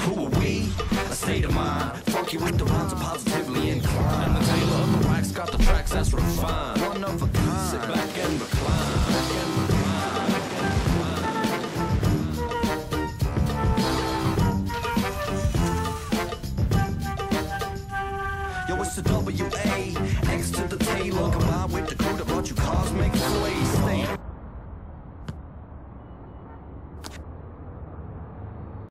who are we? A state of mind, funky with the rhymes, I'm positively inclined. And the tailor of the wax, got the tracks that's refined. One of a kind. Sit. Back and recline. Yo, it's the WA.